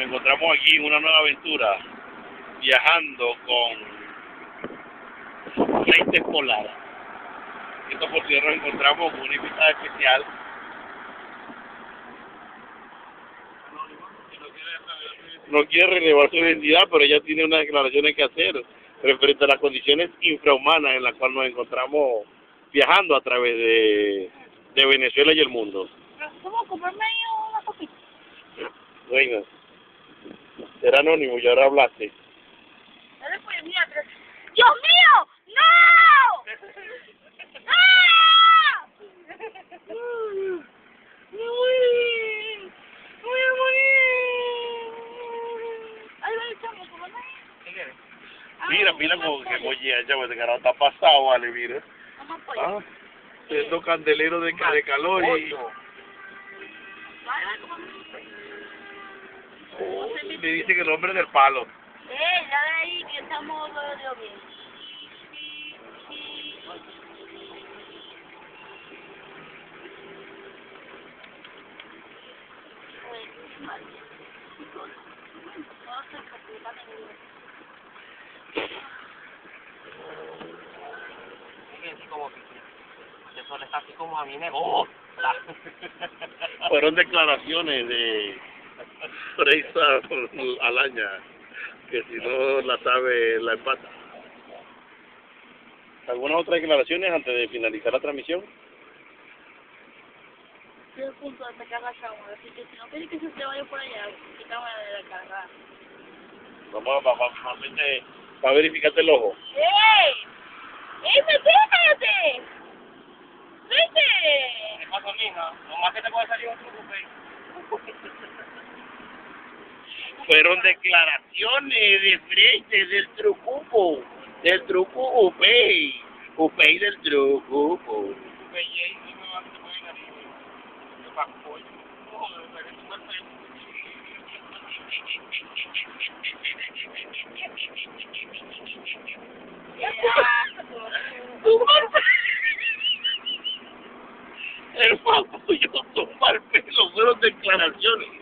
Nos encontramos aquí en una nueva aventura, viajando con Leite Polar. Esta oportunidad nos encontramos con una invitada especial. No quiere relevar su identidad, pero ella tiene unas declaraciones que hacer referente a las condiciones infrahumanas en las cuales nos encontramos viajando a través de, de Venezuela y el mundo. ¿Cómo comerme una copita? Reina, era anónimo y ahora hablaste. Dale, pues, ¡Dios mío! ¡No! ¡Ah! ¡Me morí! ¡Voy a morir! Ahí va el chamo, ¿cómo Mira, mira como que pollo. oye, ya este carajo está pasado, vale, mira. Ah, siendo candelero de, de calor y le dice que el hombre del palo. Eh, ya de ahí que estamos lo de bien. como que está así como a mí me gusta. Fueron declaraciones de Freisa Alaña, que si no la sabe, la empata. ¿Algunas otras declaraciones antes de finalizar la transmisión? Estoy a punto de sacar la cámara, así que si no quieres que se te vaya por allá, quítame de la carga. Vamos a, vamos a, para verificarte el ojo. ¡Ey! ¡Ey, espérate! ¡Vete! ¿Qué pasa, mija? Lo más que te puede salir un truco. Fueron declaraciones de frente del trucupo, del truco upey, upey del trucupo. El papullo toma el pelo, fueron declaraciones.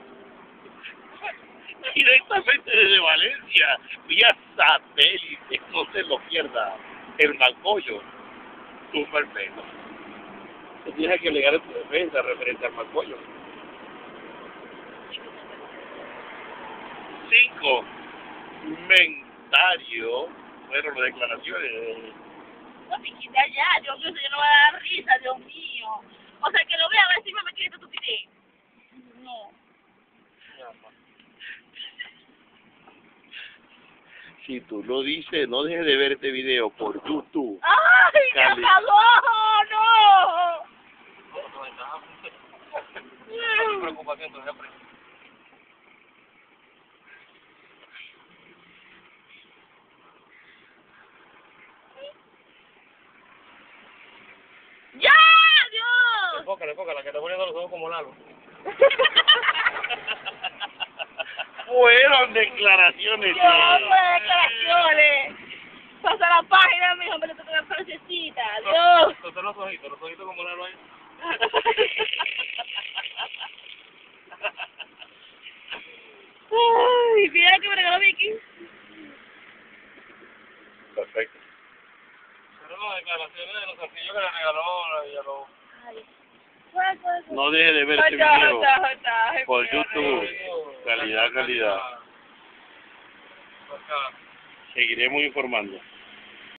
Directamente desde Valencia, vía satélite, no se lo pierda. El Malcollo el pelo. Tú tienes que alegar en tu defensa referente al Malcollo. Cinco, comentario fueron las declaraciones de No ya, Dios mío, yo no voy a dar risa, Dios mío. O sea, que lo vea a ver si me quita tu video. No. Si tú lo dices, no dejes de ver este video por YouTube. ¡Ay, Cali. apagó! ¡No! Sin preocupación. ¡Ya! ¡Dios! Enfócala, enfócala, que te poniendo los ojos como Lalo. Fueron declaraciones de... pues, declaraciones. Pasa la página, mijo, me le toca la francesita. Dios. Los ojitos, los ojitos como Lalo ahí. Ay, mira que me regaló Vicky. Perfecto. Pero las declaraciones de los sencillos que le regaló y a los... Ay. ¿Cuál, cuál, cuál? No dejes de ver este video por YouTube. Calidad, calidad. Seguiremos informando.